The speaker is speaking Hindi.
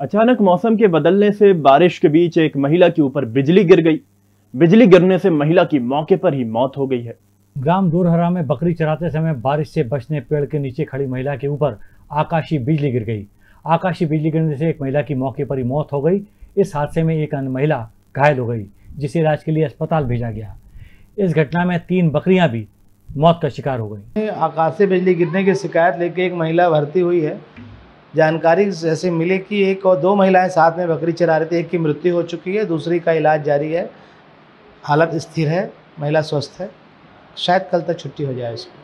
अचानक मौसम के बदलने से बारिश के बीच एक महिला के ऊपर बिजली गिर गई। बिजली गिरने से महिला की मौके पर ही मौत हो गई है। ग्राम दूरहरा में बकरी चराते समय बारिश से बचने पेड़ के नीचे खड़ी महिला के ऊपर आकाशीय बिजली गिर गई। आकाशीय बिजली गिरने से एक महिला की मौके पर ही मौत हो गई। इस हादसे में एक अन्य महिला घायल हो गई जिसे इलाज के लिए अस्पताल भेजा गया। इस घटना में तीन बकरियाँ भी मौत का शिकार हो गई। आकाशीय बिजली गिरने की शिकायत लेके एक महिला भर्ती हुई है। जानकारी जैसे मिले कि एक और दो महिलाएँ साथ में बकरी चरा रही थी, एक की मृत्यु हो चुकी है, दूसरी का इलाज जारी है। हालत स्थिर है, महिला स्वस्थ है। शायद कल तक छुट्टी हो जाए इसको।